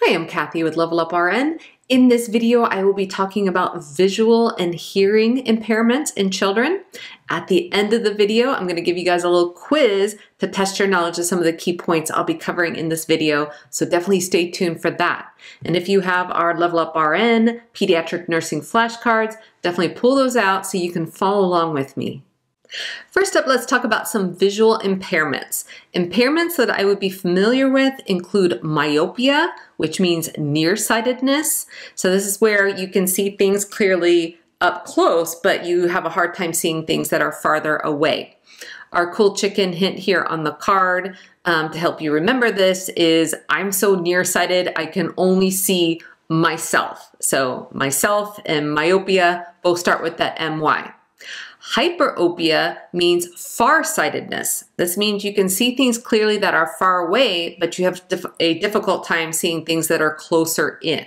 Hi, I'm Kathy with Level Up RN. In this video, I will be talking about visual and hearing impairments in children. At the end of the video, I'm going to give you guys a little quiz to test your knowledge of some of the key points I'll be covering in this video, so definitely stay tuned for that. And if you have our Level Up RN pediatric nursing flashcards, definitely pull those out so you can follow along with me. First up, let's talk about some visual impairments. Impairments that I would be familiar with include myopia, which means nearsightedness. So this is where you can see things clearly up close, but you have a hard time seeing things that are farther away. Our cool chicken hint here on the card um, to help you remember this is I'm so nearsighted I can only see myself. So myself and myopia both start with that MY. Hyperopia means farsightedness. This means you can see things clearly that are far away, but you have a difficult time seeing things that are closer in.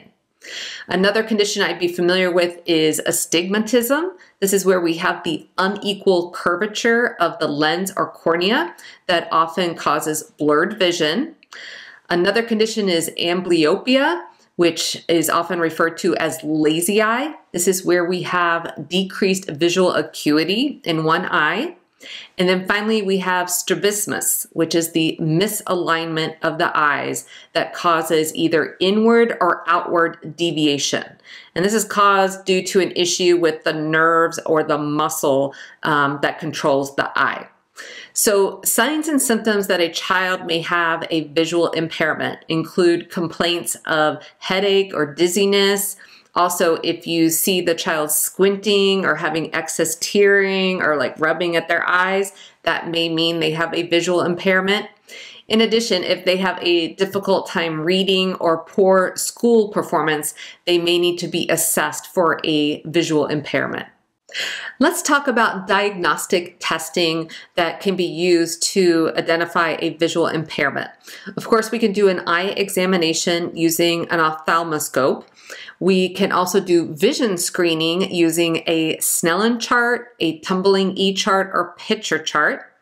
Another condition I'd be familiar with is astigmatism. This is where we have the unequal curvature of the lens or cornea that often causes blurred vision. Another condition is amblyopia which is often referred to as lazy eye. This is where we have decreased visual acuity in one eye. And then finally, we have strabismus, which is the misalignment of the eyes that causes either inward or outward deviation. And this is caused due to an issue with the nerves or the muscle um, that controls the eye. So signs and symptoms that a child may have a visual impairment include complaints of headache or dizziness. Also, if you see the child squinting or having excess tearing or like rubbing at their eyes, that may mean they have a visual impairment. In addition, if they have a difficult time reading or poor school performance, they may need to be assessed for a visual impairment. Let's talk about diagnostic testing that can be used to identify a visual impairment. Of course, we can do an eye examination using an ophthalmoscope. We can also do vision screening using a Snellen chart, a tumbling E chart, or picture chart.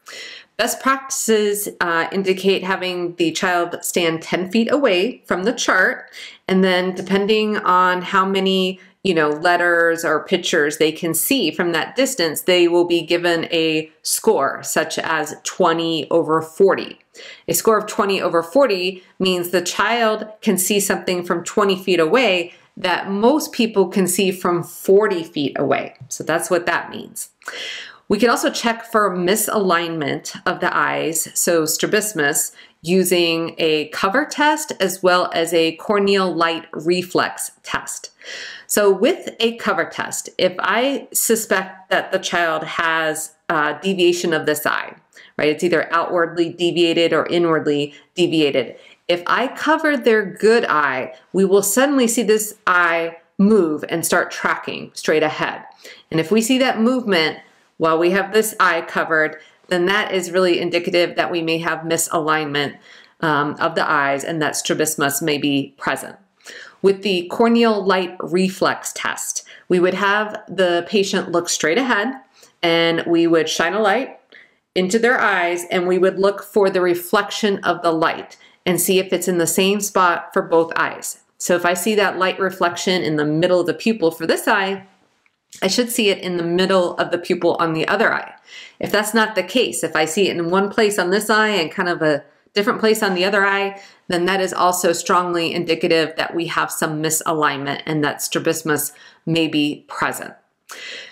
Best practices uh, indicate having the child stand 10 feet away from the chart, and then depending on how many you know, letters or pictures they can see from that distance, they will be given a score such as 20 over 40. A score of 20 over 40 means the child can see something from 20 feet away that most people can see from 40 feet away. So that's what that means. We can also check for misalignment of the eyes, so strabismus, using a cover test as well as a corneal light reflex test. So with a cover test, if I suspect that the child has a deviation of this eye, right, it's either outwardly deviated or inwardly deviated. If I cover their good eye, we will suddenly see this eye move and start tracking straight ahead. And if we see that movement, while we have this eye covered, then that is really indicative that we may have misalignment um, of the eyes and that strabismus may be present. With the corneal light reflex test, we would have the patient look straight ahead and we would shine a light into their eyes and we would look for the reflection of the light and see if it's in the same spot for both eyes. So if I see that light reflection in the middle of the pupil for this eye, I should see it in the middle of the pupil on the other eye. If that's not the case, if I see it in one place on this eye and kind of a different place on the other eye, then that is also strongly indicative that we have some misalignment and that strabismus may be present.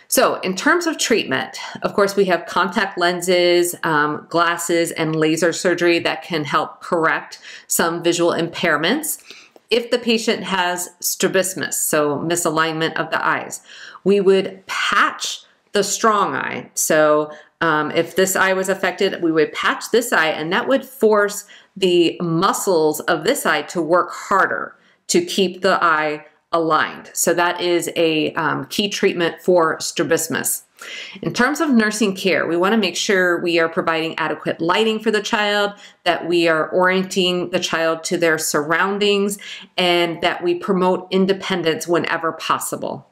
So in terms of treatment, of course, we have contact lenses, um, glasses, and laser surgery that can help correct some visual impairments. If the patient has strabismus, so misalignment of the eyes, we would patch the strong eye. So um, if this eye was affected, we would patch this eye and that would force the muscles of this eye to work harder to keep the eye aligned. So that is a um, key treatment for strabismus. In terms of nursing care, we want to make sure we are providing adequate lighting for the child, that we are orienting the child to their surroundings, and that we promote independence whenever possible.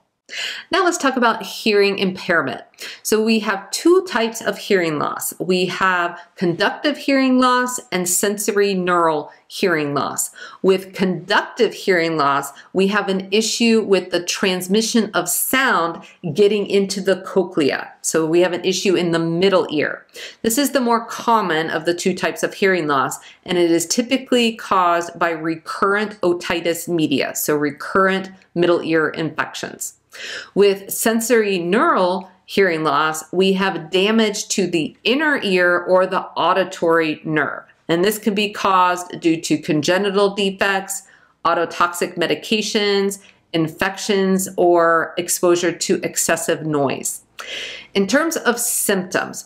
Now let's talk about hearing impairment. So we have two types of hearing loss. We have conductive hearing loss and sensorineural hearing loss. With conductive hearing loss, we have an issue with the transmission of sound getting into the cochlea. So we have an issue in the middle ear. This is the more common of the two types of hearing loss, and it is typically caused by recurrent otitis media, so recurrent middle ear infections. With sensorineural hearing loss, we have damage to the inner ear or the auditory nerve. And this can be caused due to congenital defects, ototoxic medications, infections, or exposure to excessive noise. In terms of symptoms,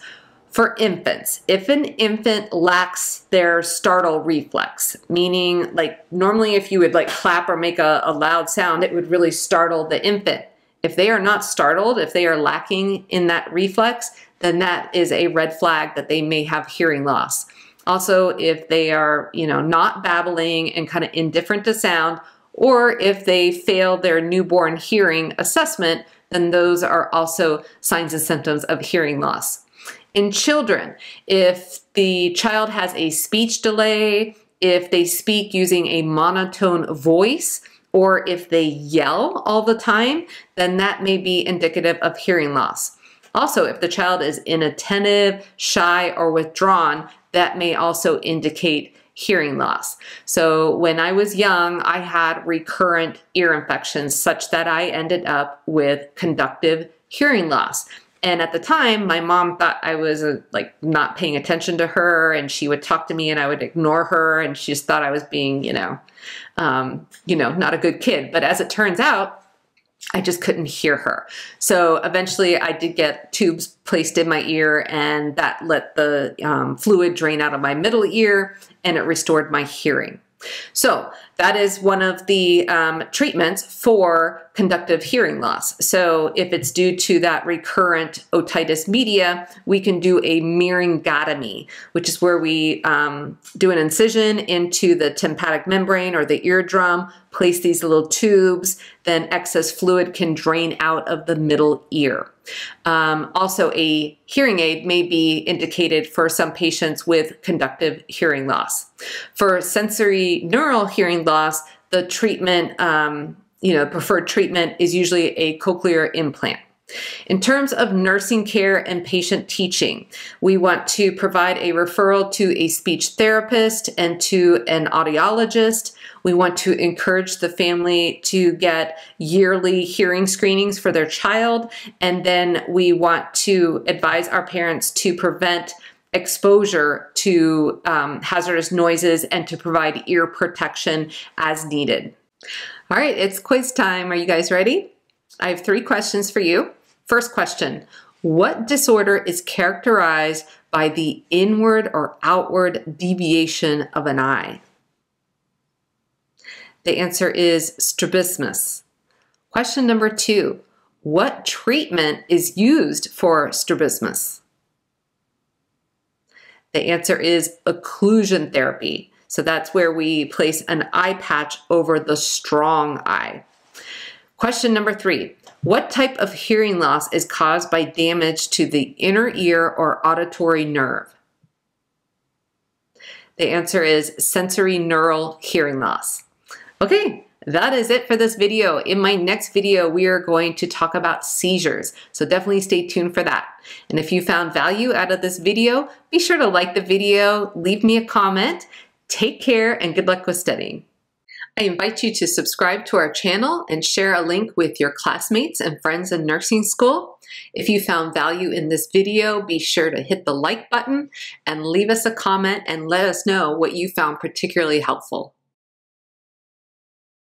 for infants, if an infant lacks their startle reflex, meaning like normally if you would like clap or make a, a loud sound, it would really startle the infant. If they are not startled, if they are lacking in that reflex, then that is a red flag that they may have hearing loss. Also, if they are, you know, not babbling and kind of indifferent to sound, or if they fail their newborn hearing assessment, then those are also signs and symptoms of hearing loss. In children, if the child has a speech delay, if they speak using a monotone voice, or if they yell all the time, then that may be indicative of hearing loss. Also, if the child is inattentive, shy, or withdrawn, that may also indicate hearing loss. So when I was young, I had recurrent ear infections such that I ended up with conductive hearing loss. And at the time, my mom thought I was uh, like not paying attention to her, and she would talk to me, and I would ignore her, and she just thought I was being, you know, um, you know, not a good kid. But as it turns out, I just couldn't hear her. So eventually, I did get tubes placed in my ear, and that let the um, fluid drain out of my middle ear, and it restored my hearing. So that is one of the um, treatments for conductive hearing loss. So if it's due to that recurrent otitis media, we can do a myringotomy, which is where we um, do an incision into the tympanic membrane or the eardrum, place these little tubes, then excess fluid can drain out of the middle ear. Um, also, a hearing aid may be indicated for some patients with conductive hearing loss. For sensorineural hearing loss, the treatment, um, you know, preferred treatment is usually a cochlear implant. In terms of nursing care and patient teaching, we want to provide a referral to a speech therapist and to an audiologist. We want to encourage the family to get yearly hearing screenings for their child. And then we want to advise our parents to prevent exposure to um, hazardous noises and to provide ear protection as needed. All right, it's quiz time. Are you guys ready? I have three questions for you. First question, what disorder is characterized by the inward or outward deviation of an eye? The answer is strabismus. Question number two, what treatment is used for strabismus? The answer is occlusion therapy. So that's where we place an eye patch over the strong eye. Question number three, what type of hearing loss is caused by damage to the inner ear or auditory nerve? The answer is sensorineural hearing loss. Okay, that is it for this video. In my next video, we are going to talk about seizures. So definitely stay tuned for that. And if you found value out of this video, be sure to like the video, leave me a comment. Take care and good luck with studying. I invite you to subscribe to our channel and share a link with your classmates and friends in nursing school. If you found value in this video, be sure to hit the like button and leave us a comment and let us know what you found particularly helpful.